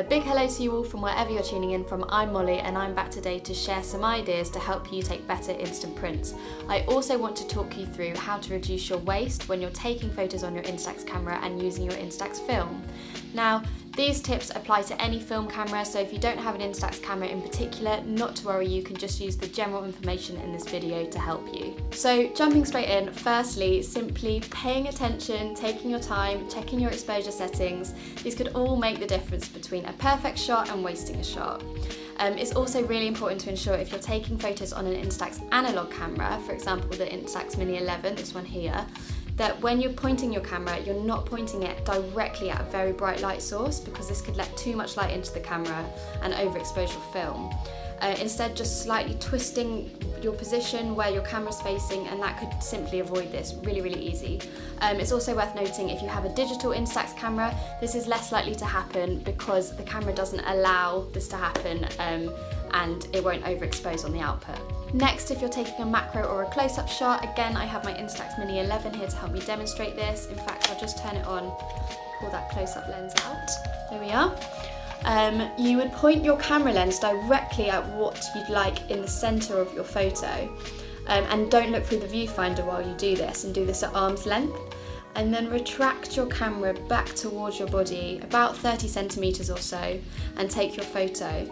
A big hello to you all from wherever you're tuning in from. I'm Mollie and I'm back today to share some ideas to help you take better instant prints. I also want to talk you through how to reduce your waste when you're taking photos on your Instax camera and using your Instax film. Now, these tips apply to any film camera, so if you don't have an Instax camera in particular, not to worry, you can just use the general information in this video to help you. So jumping straight in, firstly, simply paying attention, taking your time, checking your exposure settings. These could all make the difference between a perfect shot and wasting a shot. Um, it's also really important to ensure if you're taking photos on an Instax analog camera, for example the Instax Mini 11, this one here, that when you're pointing your camera, you're not pointing it directly at a very bright light source because this could let too much light into the camera and overexpose your film. Uh, instead, just slightly twisting your position where your camera's facing and that could simply avoid this, really, really easy. Um, it's also worth noting if you have a digital Instax camera, this is less likely to happen because the camera doesn't allow this to happen um, and it won't overexpose on the output. Next, if you're taking a macro or a close-up shot, again, I have my Instax Mini 11 here to help me demonstrate this. In fact, I'll just turn it on, pull that close-up lens out. There we are. Um, you would point your camera lens directly at what you'd like in the centre of your photo. Um, and don't look through the viewfinder while you do this and do this at arm's length and then retract your camera back towards your body about 30 centimetres or so and take your photo.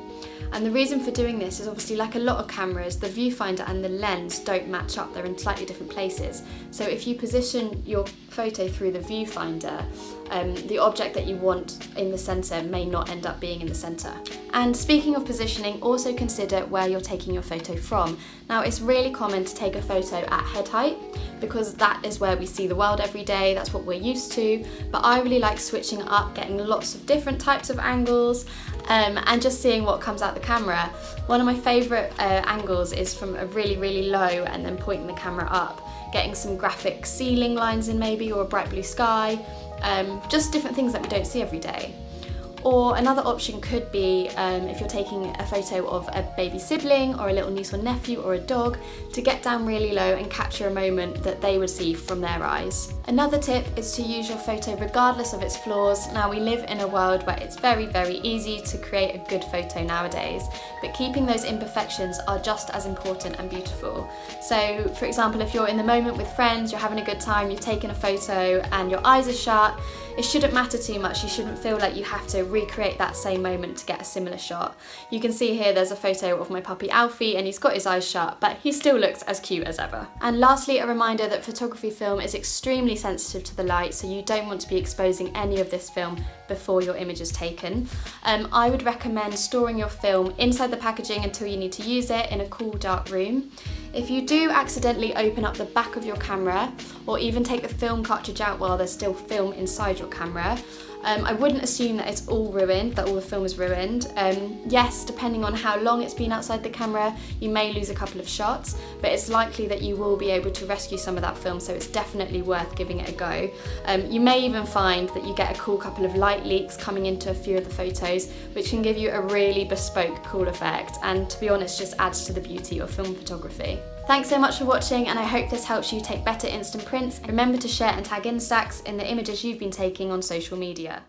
And the reason for doing this is obviously like a lot of cameras, the viewfinder and the lens don't match up, they're in slightly different places. So if you position your photo through the viewfinder, um, the object that you want in the centre may not end up being in the centre. And speaking of positioning, also consider where you're taking your photo from. Now it's really common to take a photo at head height because that is where we see the world every day, that's what we're used to, but I really like switching up, getting lots of different types of angles um, and just seeing what comes out the camera. One of my favourite uh, angles is from a really, really low and then pointing the camera up, getting some graphic ceiling lines in maybe or a bright blue sky, um, just different things that we don't see every day. Or another option could be um, if you're taking a photo of a baby sibling or a little niece or nephew or a dog to get down really low and capture a moment that they would see from their eyes. Another tip is to use your photo regardless of its flaws. Now we live in a world where it's very very easy to create a good photo nowadays but keeping those imperfections are just as important and beautiful. So for example if you're in the moment with friends, you're having a good time, you've taken a photo and your eyes are shut, it shouldn't matter too much, you shouldn't feel like you have to recreate that same moment to get a similar shot. You can see here there's a photo of my puppy Alfie and he's got his eyes shut, but he still looks as cute as ever. And lastly, a reminder that photography film is extremely sensitive to the light, so you don't want to be exposing any of this film before your image is taken. Um, I would recommend storing your film inside the packaging until you need to use it in a cool dark room. If you do accidentally open up the back of your camera or even take the film cartridge out while there's still film inside your camera, um, I wouldn't assume that it's all ruined, that all the film is ruined. Um, yes, depending on how long it's been outside the camera, you may lose a couple of shots, but it's likely that you will be able to rescue some of that film, so it's definitely worth giving it a go. Um, you may even find that you get a cool couple of light leaks coming into a few of the photos, which can give you a really bespoke cool effect, and to be honest, just adds to the beauty of film photography. Thanks so much for watching and I hope this helps you take better instant prints. Remember to share and tag Instax in the images you've been taking on social media.